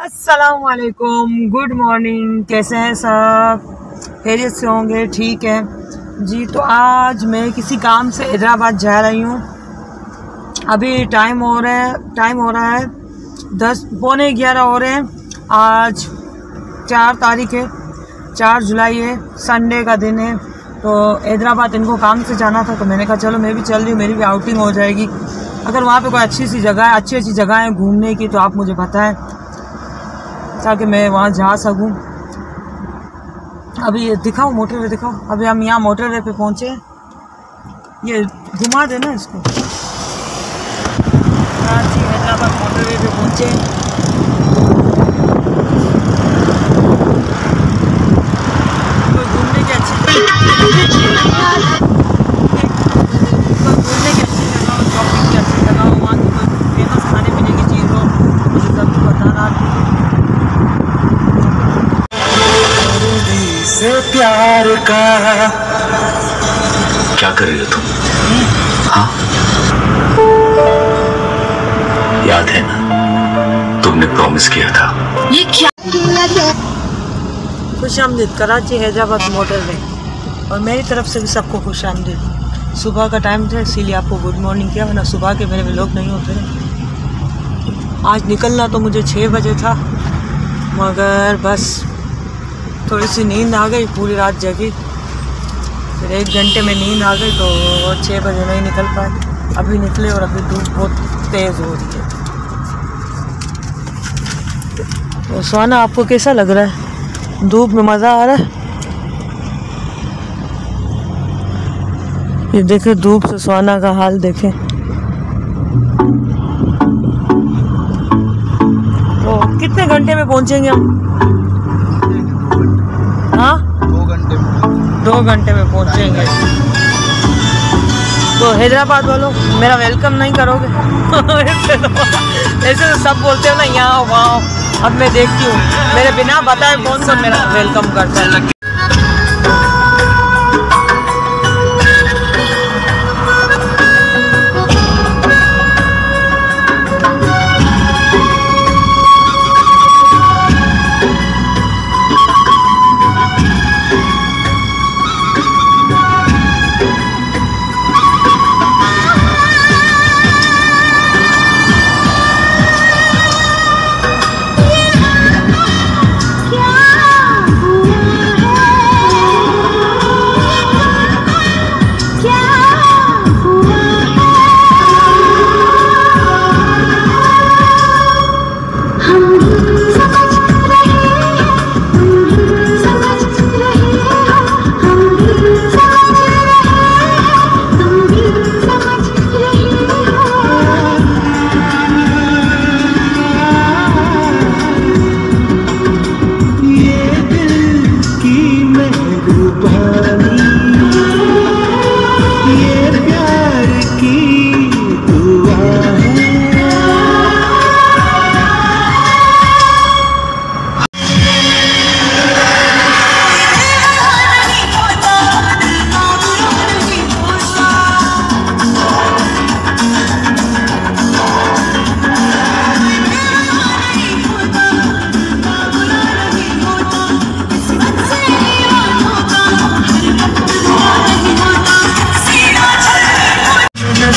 असलकुम good morning कैसे हैं सब? खैरियत से होंगे? ठीक है। जी तो आज मैं किसी काम से हैदराबाद जा रही हूँ। अभी टाइम हो रहा है टाइम हो रहा है। दस, पौने ग्यारह हो रहे हैं। आज चार तारीख है। चार जुलाई है। संडे का दिन है। तो हैदराबाद इनको काम से जाना था तो मैंने कहा, चलो, मैं भी चल रही हूँ, मेरी भी आउटिंग हो जाएगी। अगर वहाँ पे कोई अच्छी सी जगह है अच्छी अच्छी जगह है घूमने की तो आप मुझे बताएँ। ताकि मैं वहाँ जा सकूँ। अभी ये दिखाओ मोटरवे दिखाओ। अभी हम यहाँ मोटरवे पे पहुँचे। ये घुमा देना इसको। कराची हैदराबाद मोटरवे पे पहुँचे। प्यार का। क्या कर रही हो तुम? हाँ? याद है ना? तुमने प्रॉमिस किया था। ये क्या? खुश आमदीद कराची हैदराबाद मोटर वे। और मेरी तरफ़ से भी सबको खुश आमदीद। सुबह का टाइम था इसीलिए आपको गुड मॉर्निंग किया वरना सुबह के मेरे में लोग नहीं होते आज निकलना तो मुझे छः बजे था मगर बस थोड़ी सी नींद आ गई पूरी रात जगी। फिर एक घंटे में नींद आ गई तो छः बजे नहीं निकल पाए। अभी निकले और अभी धूप बहुत तेज़ हो रही है। तो सुहाना आपको कैसा लग रहा है? धूप में मज़ा आ रहा है? ये देखे, धूप से सोना का हाल देखे। तो कितने घंटे में पहुँचेंगे हम? दो घंटे में पहुँचेंगे। तो हैदराबाद वालों, मेरा वेलकम नहीं करोगे? ऐसे तो ऐसे तो सब बोलते हो ना, यहाँ, वहाँ। अब मैं देखती हूँ। मेरे बिना बताए कौन सा मेरा वेलकम करता है।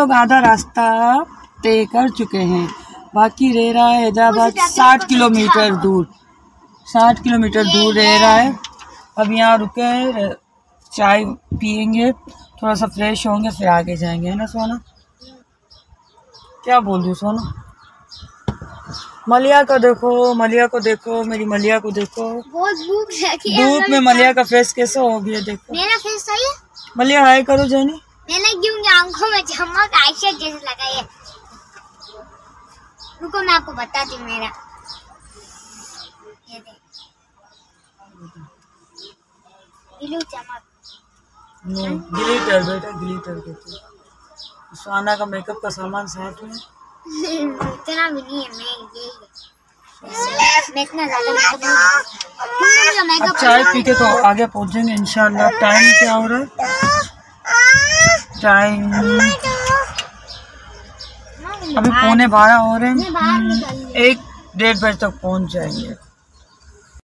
लोग आधा रास्ता तय कर चुके हैं। बाकी रह रहा है हैदराबाद साठ किलोमीटर दूर। साठ किलोमीटर दूर रह रहा है। अब यहाँ रुके चाय पियेंगे थोड़ा सा फ्रेश होंगे फिर आगे जाएँगे है ना सोना? क्या बोल दूँ सोना? मलिया को देखो मलिया को देखो मेरी मलिया को देखो। बहुत भूख लगी धूप में मलिया का फेस कैसा हो गया देखो। मेरा फेस सही है? मलिया हाय करो जैनी। मैंने क्योंकि आँखों में चमक आयशा जैसे लगाई है? रुको मैं आपको बताती हूँ मेरा। ये ब्लू चमक ग्लिटर बेटा ग्लिटर कहते सुहाना का मेकअप का सामान साथ में? इतना भी नहीं है मैं यही मैं इतना ज़्यादा मेकअप चाय पी के तो आगे पहुँचेंगे इंशाल्लाह। टाइम क्या हो रहा है? टाइम अभी पौने बारह हो रहे हैं। एक डेढ़ बजे तक पहुँच जाएँगे।